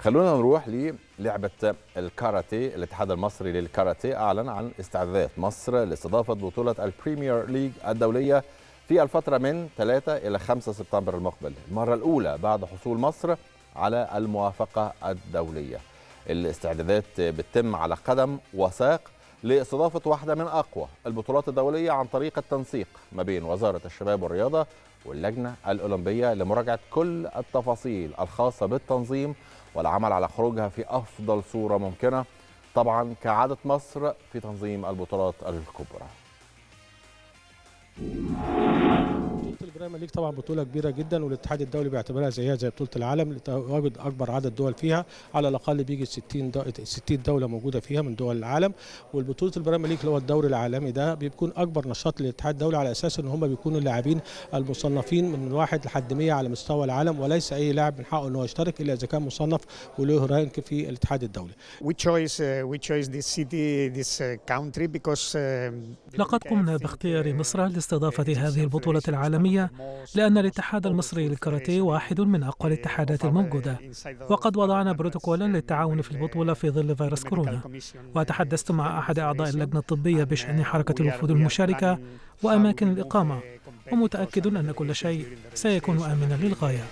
خلونا نروح للعبة الكاراتيه. الاتحاد المصري للكاراتيه أعلن عن استعدادات مصر لاستضافة بطولة ال Premier League الدولية في الفترة من 3 إلى 5 سبتمبر المقبل. المرة الأولى بعد حصول مصر على الموافقة الدولية. الاستعدادات بتتم على قدم وساق لاستضافة واحدة من أقوى البطولات الدولية عن طريق التنسيق ما بين وزارة الشباب والرياضة واللجنة الأولمبية لمراجعة كل التفاصيل الخاصة بالتنظيم والعمل على خروجها في أفضل صورة ممكنة. طبعا كعادة مصر في تنظيم البطولات الكبرى. League طبعا بطولة كبيرة جدا والاتحاد الدولي بيعتبرها زيها زي بطولة العالم لتواجد أكبر عدد دول فيها على الأقل بيجي 60 دو... 60 دولة موجودة فيها من دول العالم والبطولة ال Premier League اللي هو الدوري العالمي ده بيكون أكبر نشاط للاتحاد الدولي على أساس إن هم بيكونوا اللاعبين المصنفين من واحد لحد 100 على مستوى العالم وليس أي لاعب من حقه إنه يشترك إلا إذا كان مصنف وله رانك في الاتحاد الدولي. We chose uh, we chose this city this uh, country because uh, لقد قمنا باختيار مصر لاستضافة هذه البطولة العالمية لأن الاتحاد المصري للكاراتيه واحد من أقوى الاتحادات الموجودة. وقد وضعنا بروتوكولا للتعاون في البطولة في ظل فيروس كورونا. وتحدثت مع أحد أعضاء اللجنة الطبية بشأن حركة الوفود المشاركة وأماكن الإقامة ومتأكد أن كل شيء سيكون آمنا للغاية.